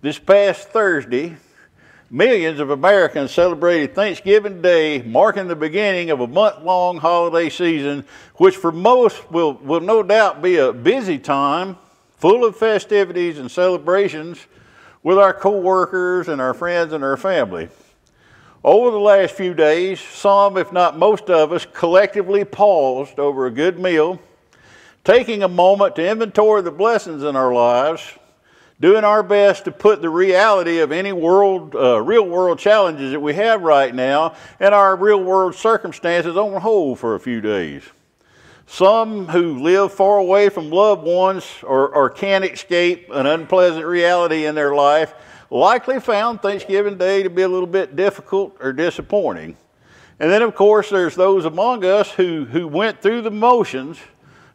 This past Thursday, millions of Americans celebrated Thanksgiving Day, marking the beginning of a month long holiday season, which for most will, will no doubt be a busy time, full of festivities and celebrations with our co workers and our friends and our family. Over the last few days, some, if not most of us, collectively paused over a good meal, taking a moment to inventory the blessings in our lives, doing our best to put the reality of any world, uh, real world challenges that we have right now and our real world circumstances on hold for a few days. Some who live far away from loved ones or, or can't escape an unpleasant reality in their life likely found Thanksgiving Day to be a little bit difficult or disappointing. And then, of course, there's those among us who, who went through the motions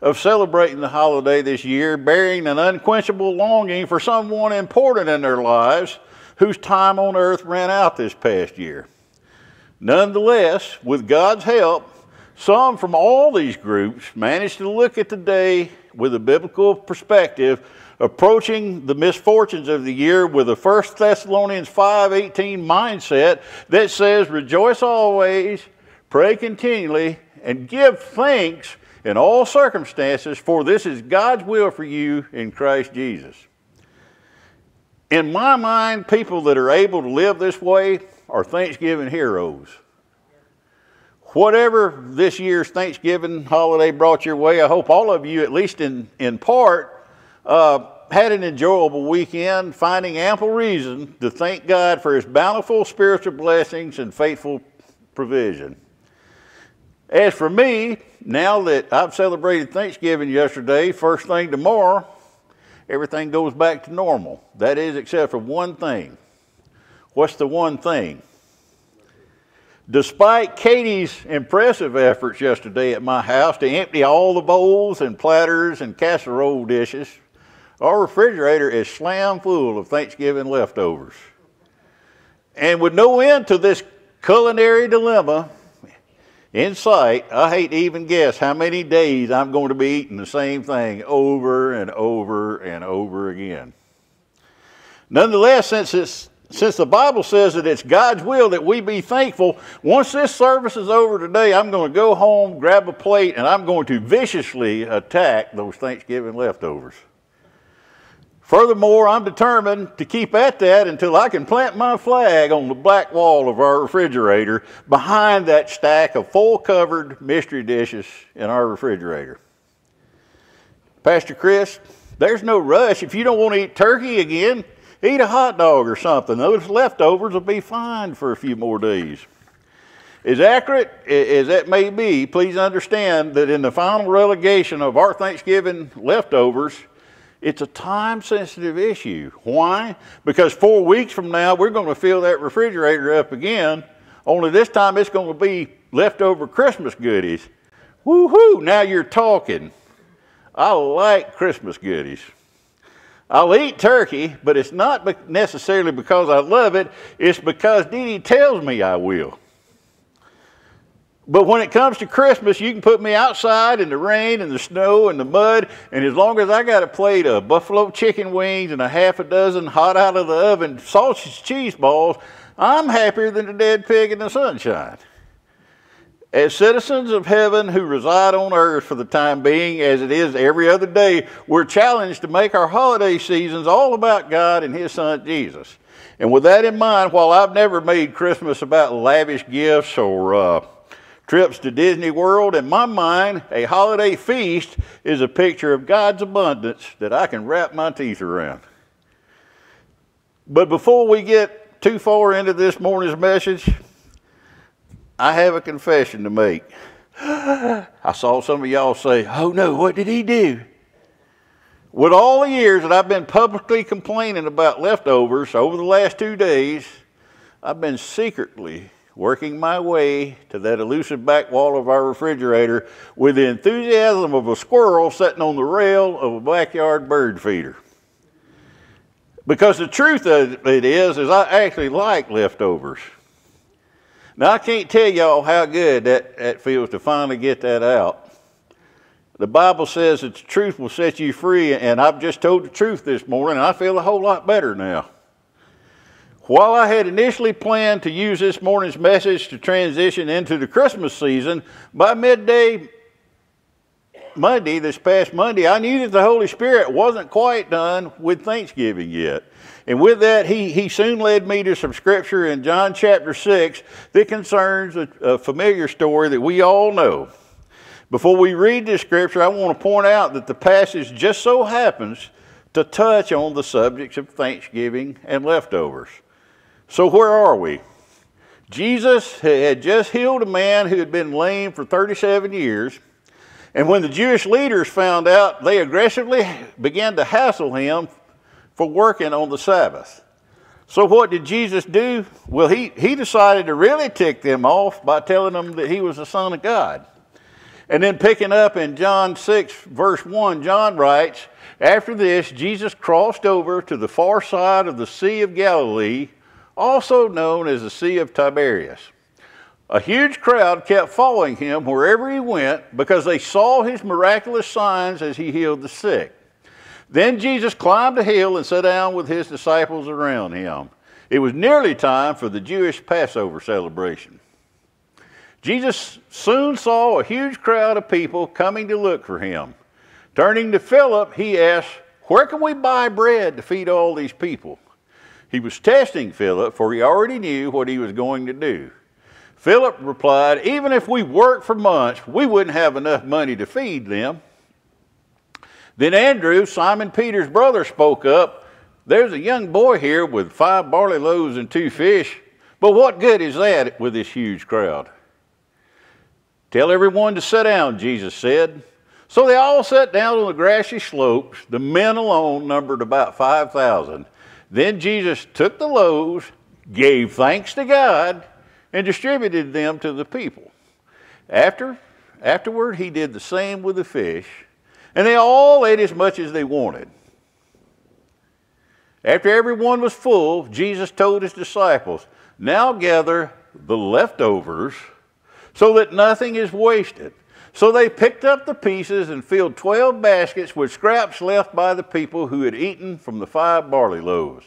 of celebrating the holiday this year, bearing an unquenchable longing for someone important in their lives whose time on earth ran out this past year. Nonetheless, with God's help, some from all these groups managed to look at the day with a biblical perspective approaching the misfortunes of the year with a 1 Thessalonians 5:18 mindset that says rejoice always, pray continually, and give thanks in all circumstances for this is God's will for you in Christ Jesus. In my mind, people that are able to live this way are Thanksgiving heroes. Whatever this year's Thanksgiving holiday brought your way, I hope all of you, at least in, in part, uh, had an enjoyable weekend, finding ample reason to thank God for His bountiful spiritual blessings and faithful provision. As for me, now that I've celebrated Thanksgiving yesterday, first thing tomorrow, everything goes back to normal. That is, except for one thing. What's the one thing? Despite Katie's impressive efforts yesterday at my house to empty all the bowls and platters and casserole dishes, our refrigerator is slam full of Thanksgiving leftovers. And with no end to this culinary dilemma in sight, I hate to even guess how many days I'm going to be eating the same thing over and over and over again. Nonetheless, since it's since the Bible says that it's God's will that we be thankful, once this service is over today, I'm going to go home, grab a plate, and I'm going to viciously attack those Thanksgiving leftovers. Furthermore, I'm determined to keep at that until I can plant my flag on the black wall of our refrigerator behind that stack of full covered mystery dishes in our refrigerator. Pastor Chris, there's no rush. If you don't want to eat turkey again, eat a hot dog or something. Those leftovers will be fine for a few more days. As accurate as that may be, please understand that in the final relegation of our Thanksgiving leftovers, it's a time sensitive issue. Why? Because four weeks from now, we're going to fill that refrigerator up again, only this time it's going to be leftover Christmas goodies. Woohoo! Now you're talking. I like Christmas goodies. I'll eat turkey, but it's not necessarily because I love it, it's because Dee Dee tells me I will. But when it comes to Christmas, you can put me outside in the rain and the snow and the mud, and as long as I got a plate of buffalo chicken wings and a half a dozen hot out of the oven sausage cheese balls, I'm happier than a dead pig in the sunshine. As citizens of heaven who reside on earth for the time being, as it is every other day, we're challenged to make our holiday seasons all about God and His Son Jesus. And with that in mind, while I've never made Christmas about lavish gifts or uh, trips to Disney World. In my mind, a holiday feast is a picture of God's abundance that I can wrap my teeth around. But before we get too far into this morning's message, I have a confession to make. I saw some of y'all say, Oh no, what did he do? With all the years that I've been publicly complaining about leftovers over the last two days, I've been secretly working my way to that elusive back wall of our refrigerator with the enthusiasm of a squirrel sitting on the rail of a backyard bird feeder. Because the truth of it is, is I actually like leftovers. Now I can't tell y'all how good that, that feels to finally get that out. The Bible says that the truth will set you free, and I've just told the truth this morning, and I feel a whole lot better now. While I had initially planned to use this morning's message to transition into the Christmas season, by midday Monday, this past Monday, I knew that the Holy Spirit wasn't quite done with Thanksgiving yet. And with that, he, he soon led me to some scripture in John chapter 6 that concerns a, a familiar story that we all know. Before we read this scripture, I want to point out that the passage just so happens to touch on the subjects of Thanksgiving and leftovers. So, where are we? Jesus had just healed a man who had been lame for 37 years. And when the Jewish leaders found out, they aggressively began to hassle him for working on the Sabbath. So, what did Jesus do? Well, he, he decided to really tick them off by telling them that he was the Son of God. And then picking up in John 6, verse 1, John writes, After this, Jesus crossed over to the far side of the Sea of Galilee, also known as the Sea of Tiberias. A huge crowd kept following him wherever he went because they saw his miraculous signs as he healed the sick. Then Jesus climbed a hill and sat down with his disciples around him. It was nearly time for the Jewish Passover celebration. Jesus soon saw a huge crowd of people coming to look for him. Turning to Philip, he asked, Where can we buy bread to feed all these people? He was testing Philip, for he already knew what he was going to do. Philip replied, Even if we worked for months, we wouldn't have enough money to feed them. Then Andrew, Simon Peter's brother, spoke up. There's a young boy here with five barley loaves and two fish, but what good is that with this huge crowd? Tell everyone to sit down, Jesus said. So they all sat down on the grassy slopes. The men alone numbered about 5,000. Then Jesus took the loaves, gave thanks to God, and distributed them to the people. After, afterward, he did the same with the fish, and they all ate as much as they wanted. After everyone was full, Jesus told his disciples, Now gather the leftovers so that nothing is wasted. So they picked up the pieces and filled 12 baskets with scraps left by the people who had eaten from the five barley loaves.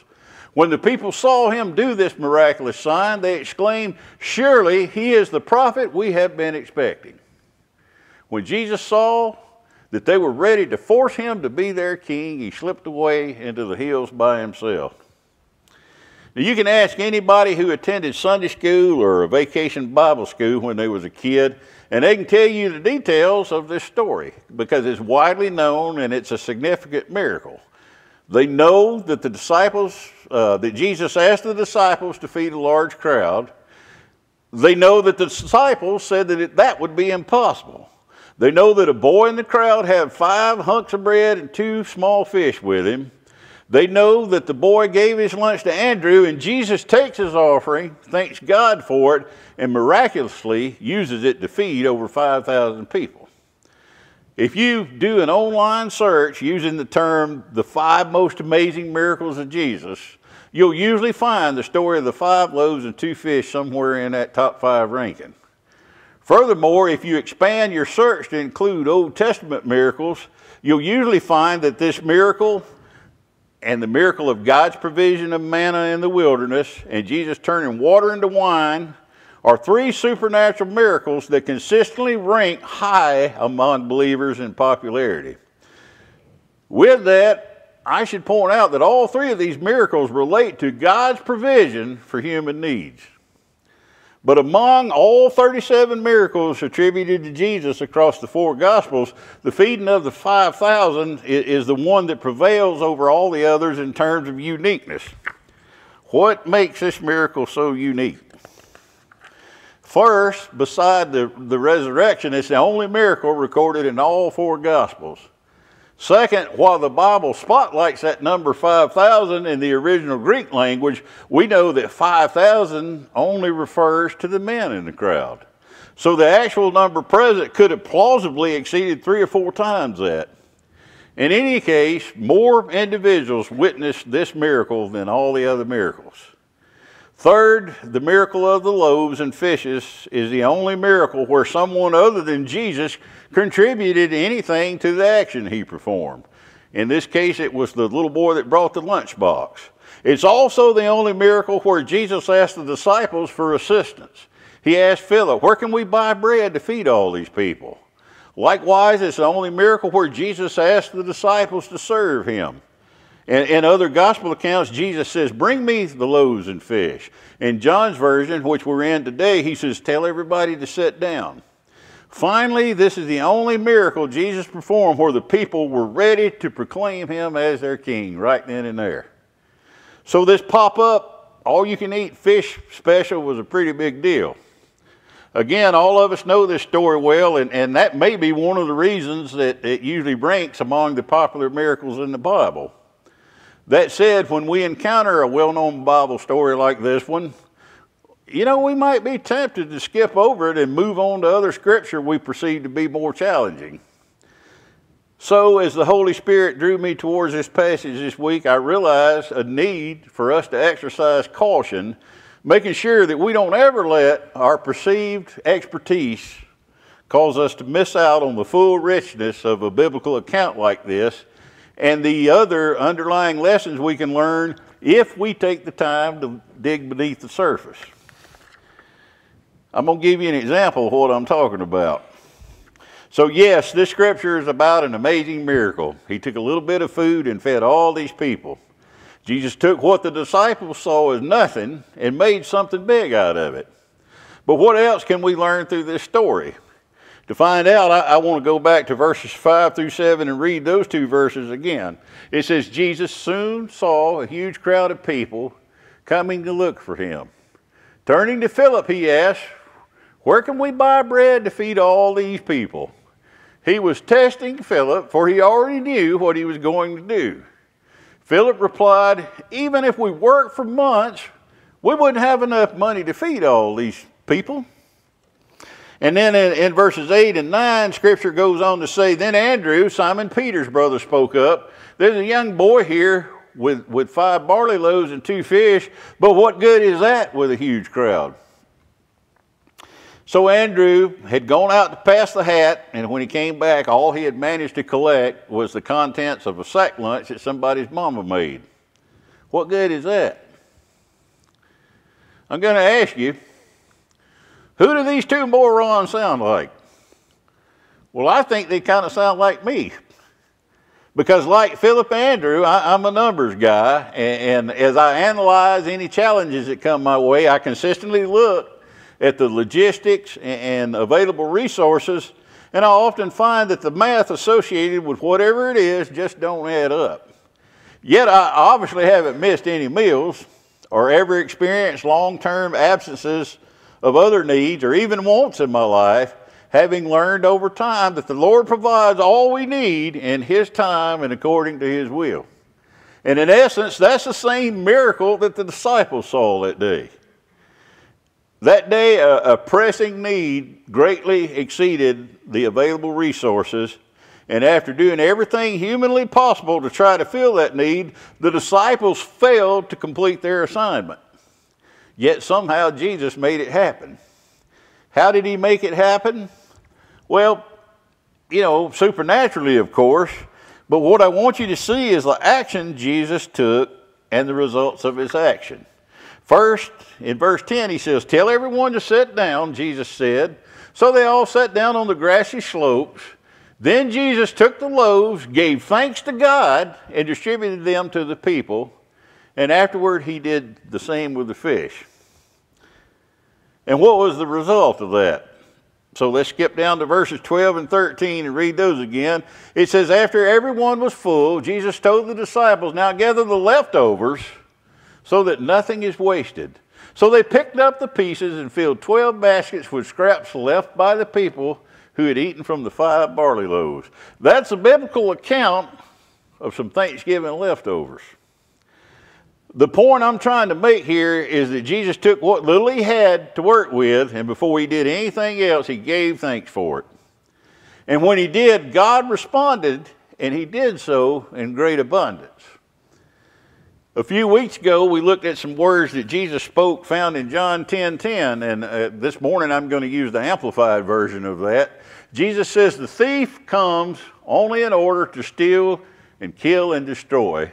When the people saw him do this miraculous sign, they exclaimed, Surely he is the prophet we have been expecting. When Jesus saw that they were ready to force him to be their king, he slipped away into the hills by himself. Now, you can ask anybody who attended Sunday school or a vacation Bible school when they was a kid, and they can tell you the details of this story because it's widely known and it's a significant miracle. They know that the disciples, uh, that Jesus asked the disciples to feed a large crowd. They know that the disciples said that it, that would be impossible. They know that a boy in the crowd had five hunks of bread and two small fish with him. They know that the boy gave his lunch to Andrew, and Jesus takes his offering, thanks God for it, and miraculously uses it to feed over 5,000 people. If you do an online search using the term the five most amazing miracles of Jesus, you'll usually find the story of the five loaves and two fish somewhere in that top five ranking. Furthermore, if you expand your search to include Old Testament miracles, you'll usually find that this miracle and the miracle of God's provision of manna in the wilderness and Jesus turning water into wine are three supernatural miracles that consistently rank high among believers in popularity. With that, I should point out that all three of these miracles relate to God's provision for human needs. But among all 37 miracles attributed to Jesus across the four Gospels, the feeding of the 5,000 is the one that prevails over all the others in terms of uniqueness. What makes this miracle so unique? First, beside the, the resurrection, it's the only miracle recorded in all four Gospels. Second, while the Bible spotlights that number 5,000 in the original Greek language, we know that 5,000 only refers to the men in the crowd. So the actual number present could have plausibly exceeded three or four times that. In any case, more individuals witnessed this miracle than all the other miracles. Third, the miracle of the loaves and fishes is the only miracle where someone other than Jesus contributed anything to the action he performed. In this case, it was the little boy that brought the lunchbox. It's also the only miracle where Jesus asked the disciples for assistance. He asked Philip, Where can we buy bread to feed all these people? Likewise, it's the only miracle where Jesus asked the disciples to serve him. In, in, other gospel accounts, Jesus says, Bring me the loaves and fish. In John's version, which we're in today, he says, Tell everybody to sit down. Finally, this is the only miracle Jesus performed where the people were ready to proclaim him as their king right then and there. So, this pop up, all you can eat fish special was a pretty big deal. Again, all of us know this story well, and, and that may be one of the reasons that it usually ranks among the popular miracles in the Bible. That said, when we encounter a well known Bible story like this one, you know, we might be tempted to skip over it and move on to other scripture we perceive to be more challenging. So, as the Holy Spirit drew me towards this passage this week, I realized a need for us to exercise caution, making sure that we don't ever let our perceived expertise cause us to miss out on the full richness of a biblical account like this and the other underlying lessons we can learn if we take the time to dig beneath the surface. I'm going to give you an example of what I'm talking about. So, yes, this scripture is about an amazing miracle. He took a little bit of food and fed all these people. Jesus took what the disciples saw as nothing and made something big out of it. But what else can we learn through this story? To find out, I, I, want to go back to verses 5 through 7 and read those two verses again. It says, Jesus soon saw a huge crowd of people coming to look for him. Turning to Philip, he asked, where can we buy bread to feed all these people? He was testing Philip, for he already knew what he was going to do. Philip replied, Even if we worked for months, we wouldn't have enough money to feed all these people. And then in, in, verses 8 and 9, Scripture goes on to say, Then Andrew, Simon Peter's brother, spoke up. There's a young boy here with, with five barley loaves and two fish, but what good is that with a huge crowd? So Andrew had gone out to pass the hat, and when he came back, all he had managed to collect was the contents of a sack lunch that somebody's mama made. What good is that? I'm going to ask you, who do these two morons sound like? Well, I think they kind of sound like me. Because, like Philip Andrew, I, am a numbers guy, and, and as I analyze any challenges that come my way, I consistently look at the logistics and available resources, and I often find that the math associated with whatever it is just don't add up. Yet I obviously haven't missed any meals or ever experienced long-term absences of other needs or even wants in my life, having learned over time that the Lord provides all we need in His time and according to His will. And in essence, that's the same miracle that the disciples saw that day. That day, a, a, pressing need greatly exceeded the available resources, and after doing everything humanly possible to try to fill that need, the disciples failed to complete their assignment. Yet somehow Jesus made it happen. How did he make it happen? Well, you know, supernaturally, of course, but what I want you to see is the action Jesus took and the results of his action. First, in verse 10, he says, Tell everyone to sit down, Jesus said. So they all sat down on the grassy slopes. Then Jesus took the loaves, gave thanks to God, and distributed them to the people. And afterward, he did the same with the fish. And what was the result of that? So let's skip down to verses 12 and 13 and read those again. It says, After everyone was full, Jesus told the disciples, Now gather the leftovers so that nothing is wasted. So they picked up the pieces and filled 12 baskets with scraps left by the people who had eaten from the five barley loaves. That's a biblical account of some Thanksgiving leftovers. The point I'm trying to make here is that Jesus took what little he had to work with, and before he did anything else, he gave thanks for it. And when he did, God responded, and he did so in great abundance. A few weeks ago, we looked at some words that Jesus spoke found in John 10 10, and uh, this morning I'm going to use the amplified version of that. Jesus says, The thief comes only in order to steal and kill and destroy.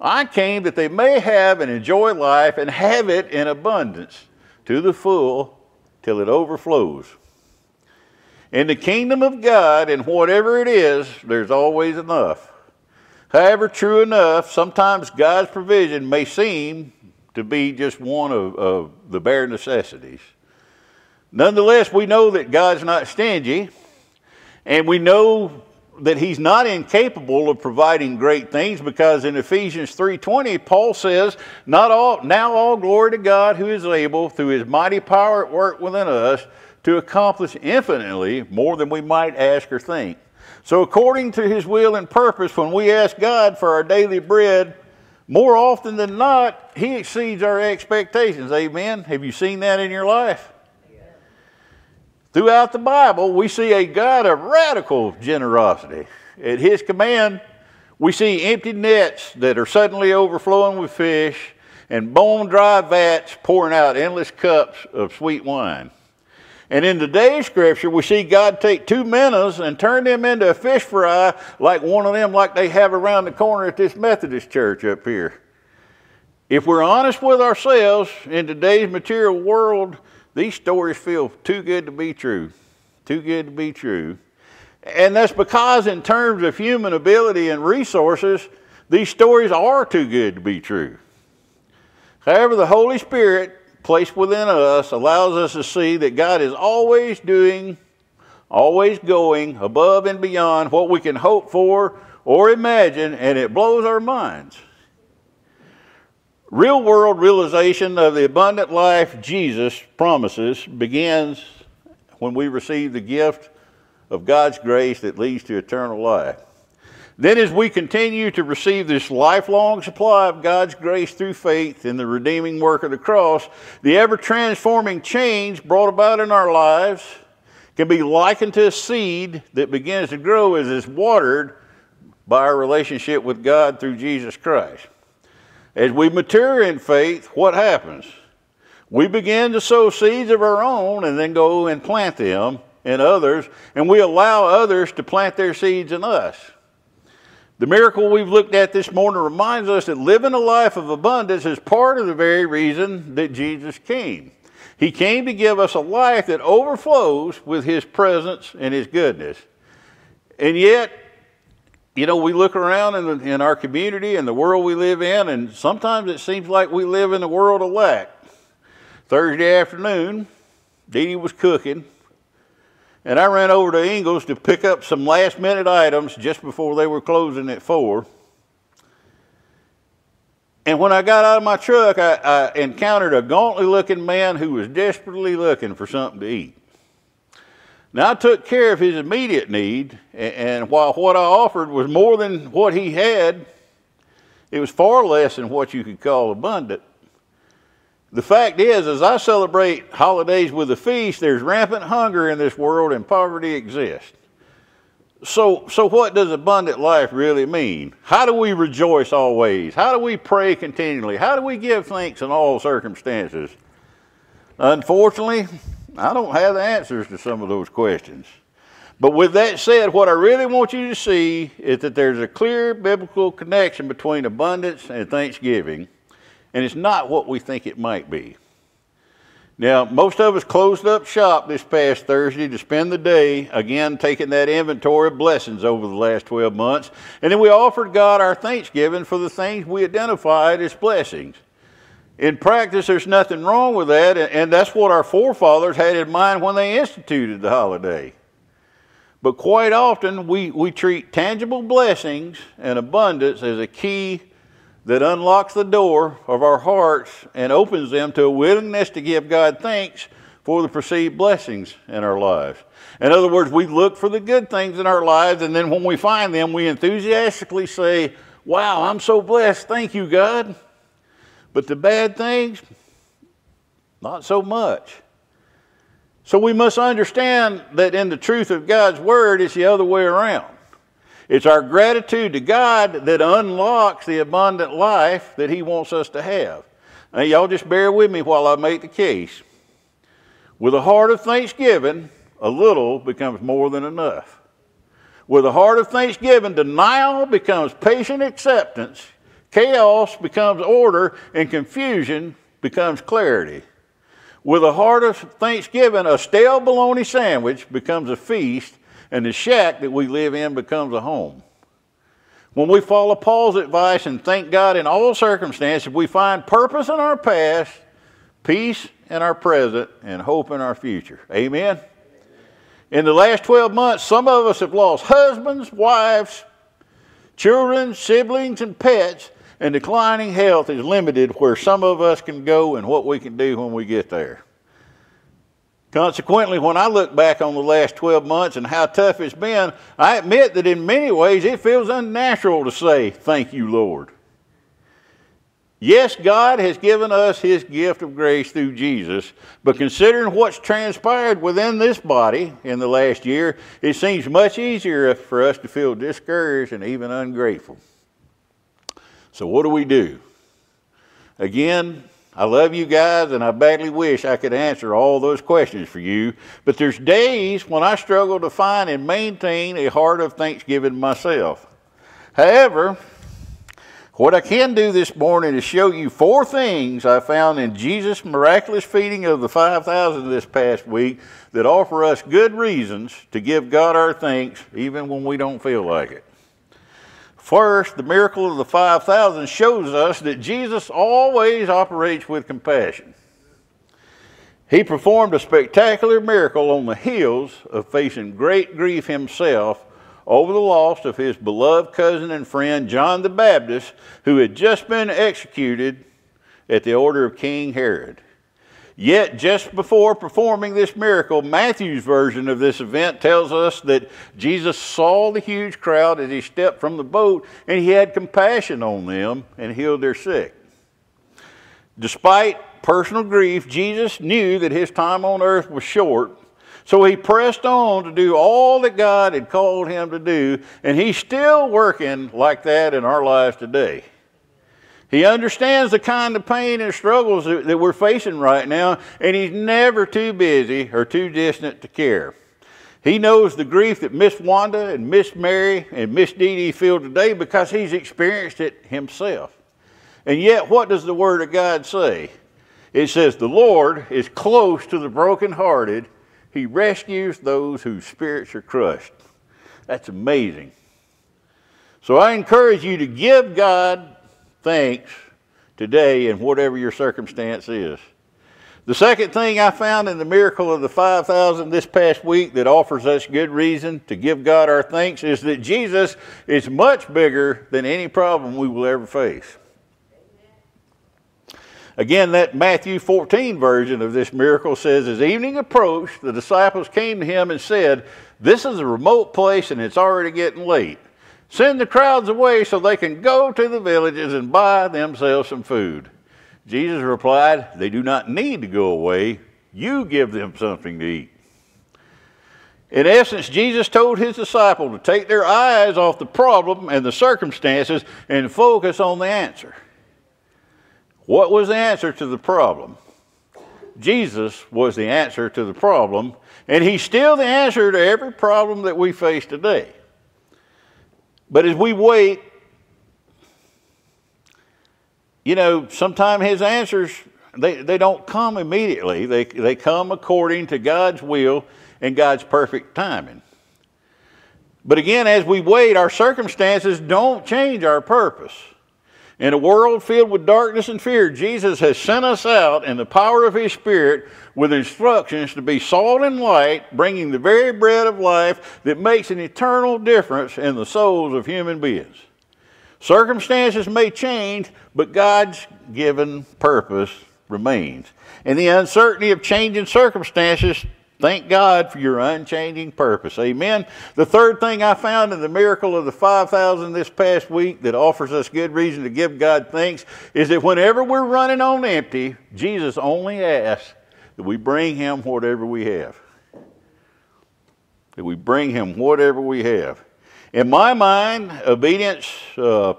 I came that they may have and enjoy life and have it in abundance to the full till it overflows. In the kingdom of God, and whatever it is, there's always enough. However, true enough, sometimes God's provision may seem to be just one of, of the bare necessities. Nonetheless, we know that God's not stingy, and we know that he's not incapable of providing great things because in Ephesians 3:20 Paul says, "Not all now all glory to God who is able through his mighty power at work within us to accomplish infinitely more than we might ask or think." So according to his will and purpose when we ask God for our daily bread, more often than not, he exceeds our expectations. Amen. Have you seen that in your life? Throughout the Bible, we see a God of radical generosity. At His command, we see empty nets that are suddenly overflowing with fish and bone dry vats pouring out endless cups of sweet wine. And in today's scripture, we see God take two minas and turn them into a fish fry like one of them like they have around the corner at this Methodist church up here. If we're honest with ourselves in today's material world, these stories feel too good to be true. Too good to be true. And that's because, in terms of human ability and resources, these stories are too good to be true. However, the Holy Spirit placed within us allows us to see that God is always doing, always going above and beyond what we can hope for or imagine, and it blows our minds. Real world realization of the abundant life Jesus promises begins when we receive the gift of God's grace that leads to eternal life. Then, as we continue to receive this lifelong supply of God's grace through faith in the redeeming work of the cross, the ever transforming change brought about in our lives can be likened to a seed that begins to grow as it's watered by our relationship with God through Jesus Christ. As we mature in faith, what happens? We begin to sow seeds of our own and then go and plant them in others, and we allow others to plant their seeds in us. The miracle we've looked at this morning reminds us that living a life of abundance is part of the very reason that Jesus came. He came to give us a life that overflows with His presence and His goodness. And yet, you know, we look around in, the, in our community and the world we live in, and sometimes it seems like we live in a world of lack. Thursday afternoon, Dee Dee was cooking, and I ran over to Ingles to pick up some last minute items just before they were closing at 4. And when I got out of my truck, I, I encountered a gauntly looking man who was desperately looking for something to eat. Now, I took care of his immediate need, and while what I offered was more than what he had, it was far less than what you could call abundant. The fact is, as I celebrate holidays with a feast, there's rampant hunger in this world and poverty exists. So, so what does abundant life really mean? How do we rejoice always? How do we pray continually? How do we give thanks in all circumstances? Unfortunately, I don't have the answers to some of those questions. But with that said, what I really want you to see is that there's a clear biblical connection between abundance and thanksgiving, and it's not what we think it might be. Now, most of us closed up shop this past Thursday to spend the day, again, taking that inventory of blessings over the last 12 months, and then we offered God our thanksgiving for the things we identified as blessings. In practice, there's nothing wrong with that, and that's what our forefathers had in mind when they instituted the holiday. But quite often, we, we treat tangible blessings and abundance as a key that unlocks the door of our hearts and opens them to a willingness to give God thanks for the perceived blessings in our lives. In other words, we look for the good things in our lives, and then when we find them, we enthusiastically say, Wow, I'm so blessed. Thank you, God. But the bad things, not so much. So we must understand that in the truth of God's Word, it's the other way around. It's our gratitude to God that unlocks the abundant life that He wants us to have. Now, y'all just bear with me while I make the case. With a heart of thanksgiving, a little becomes more than enough. With a heart of thanksgiving, denial becomes patient acceptance Chaos becomes order, and confusion becomes clarity. With a heart of thanksgiving, a stale bologna sandwich becomes a feast, and the shack that we live in becomes a home. When we follow Paul's advice and thank God in all circumstances, we find purpose in our past, peace in our present, and hope in our future. Amen? In the last 12 months, some of us have lost husbands, wives, children, siblings, and pets, and declining health is limited where some of us can go and what we can do when we get there. Consequently, when I look back on the last 12 months and how tough it's been, I admit that in many ways it feels unnatural to say, Thank you, Lord. Yes, God has given us His gift of grace through Jesus, but considering what's transpired within this body in the last year, it seems much easier for us to feel discouraged and even ungrateful. So, what do we do? Again, I love you guys, and I badly wish I could answer all those questions for you. But there's days when I struggle to find and maintain a heart of thanksgiving myself. However, what I can do this morning is show you four things I found in Jesus' miraculous feeding of the 5,000 this past week that offer us good reasons to give God our thanks even when we don't feel like it. First, the miracle of the 5,000 shows us that Jesus always operates with compassion. He performed a spectacular miracle on the heels of facing great grief himself over the loss of his beloved cousin and friend John the Baptist, who had just been executed at the order of King Herod. Yet, just before performing this miracle, Matthew's version of this event tells us that Jesus saw the huge crowd as he stepped from the boat and he had compassion on them and healed their sick. Despite personal grief, Jesus knew that his time on earth was short, so he pressed on to do all that God had called him to do, and he's still working like that in our lives today. He understands the kind of pain and struggles that we're facing right now, and he's never too busy or too distant to care. He knows the grief that Miss Wanda and Miss Mary and Miss Dee Dee feel today because he's experienced it himself. And yet, what does the Word of God say? It says, The Lord is close to the brokenhearted. He rescues those whose spirits are crushed. That's amazing. So I encourage you to give God thanks today in whatever your circumstance is. The second thing I found in the miracle of the 5,000 this past week that offers us good reason to give God our thanks is that Jesus is much bigger than any problem we will ever face. Again, that Matthew 14 version of this miracle says, As evening approached, the disciples came to him and said, This is a remote place and it's already getting late. Send the crowds away so they can go to the villages and buy themselves some food. Jesus replied, They do not need to go away. You give them something to eat. In essence, Jesus told his disciples to take their eyes off the problem and the circumstances and focus on the answer. What was the answer to the problem? Jesus was the answer to the problem, and he's still the answer to every problem that we face today. But as we wait, you know, sometimes his answers, they, they don't come immediately. They, they come according to God's will and God's perfect timing. But again, as we wait, our circumstances don't change our purpose. In a world filled with darkness and fear, Jesus has sent us out in the power of His Spirit with instructions to be salt and light, bringing the very bread of life that makes an eternal difference in the souls of human beings. Circumstances may change, but God's given purpose remains. And the uncertainty of changing circumstances Thank God for your unchanging purpose. Amen. The third thing I found in the miracle of the 5,000 this past week that offers us good reason to give God thanks is that whenever we're running on empty, Jesus only asks that we bring Him whatever we have. That we bring Him whatever we have. In my mind, obedience, uh,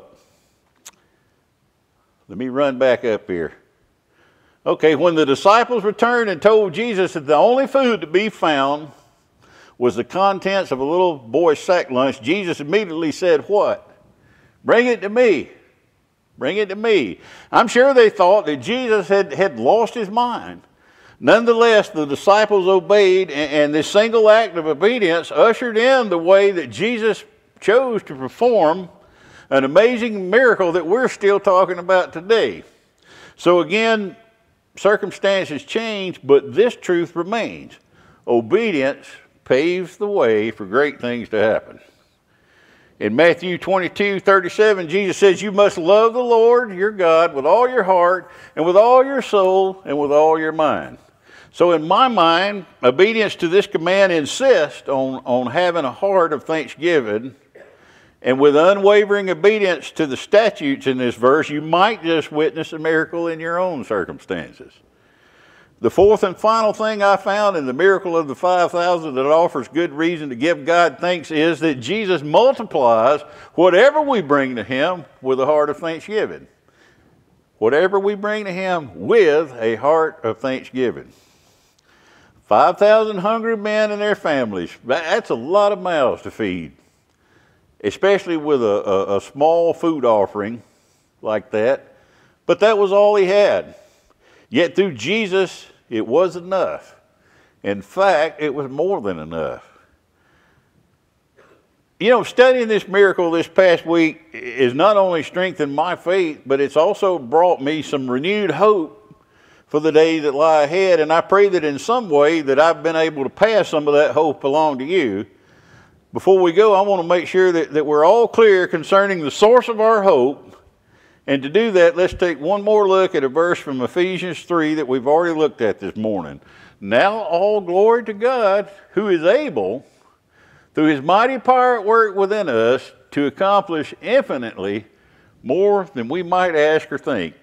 let me run back up here. Okay, when the disciples returned and told Jesus that the only food to be found was the contents of a little boy's sack lunch, Jesus immediately said, What? Bring it to me. Bring it to me. I'm sure they thought that Jesus had, had lost his mind. Nonetheless, the disciples obeyed, and, and this single act of obedience ushered in the way that Jesus chose to perform an amazing miracle that we're still talking about today. So, again, circumstances change, but this truth remains. Obedience paves the way for great things to happen. In Matthew 22, 37, Jesus says, You must love the Lord your God with all your heart, and with all your soul, and with all your mind. So, in my mind, obedience to this command insists on, on having a heart of thanksgiving. And with unwavering obedience to the statutes in this verse, you might just witness a miracle in your own circumstances. The fourth and final thing I found in the miracle of the 5,000 that offers good reason to give God thanks is that Jesus multiplies whatever we bring to Him with a heart of thanksgiving. Whatever we bring to Him with a heart of thanksgiving. 5,000 hungry men and their families. That's a lot of mouths to feed, especially with a, a, a small food offering like that. But that was all He had. Yet through Jesus, it was enough. In fact, it was more than enough. You know, studying this miracle this past week has not only strengthened my faith, but it's also brought me some renewed hope for the days that lie ahead. And I pray that in some way that I've been able to pass some of that hope along to you. Before we go, I want to make sure that, that we're all clear concerning the source of our hope and to do that, let's take one more look at a verse from Ephesians 3 that we've already looked at this morning. Now, all glory to God, who is able, through his mighty power at work within us, to accomplish infinitely more than we might ask or think.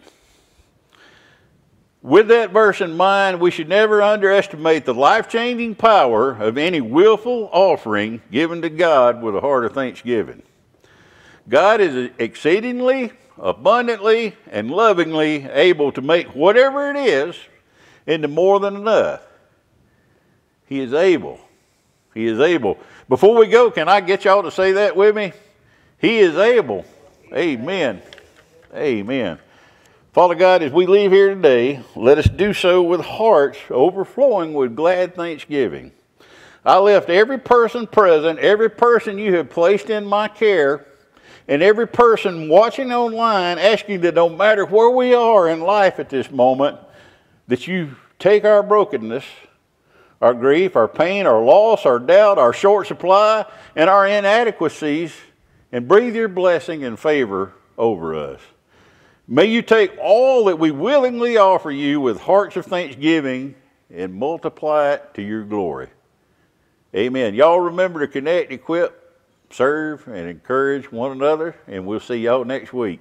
With that verse in mind, we should never underestimate the life changing power of any willful offering given to God with a heart of thanksgiving. God is exceedingly abundantly and lovingly able to make whatever it is into more than enough. He is able. He is able. Before we go, can I get y'all to say that with me? He is able. Amen. Amen. Father God, as we leave here today, let us do so with hearts overflowing with glad thanksgiving. I left every person present, every person you have placed in my care and every person watching online asking that no matter where we are in life at this moment, that you take our brokenness, our grief, our pain, our loss, our doubt, our short supply, and our inadequacies, and breathe your blessing and favor over us. May you take all that we willingly offer you with hearts of thanksgiving and multiply it to your glory. Amen. Y'all remember to connect, equip, serve and encourage one another, and we'll see y'all next week.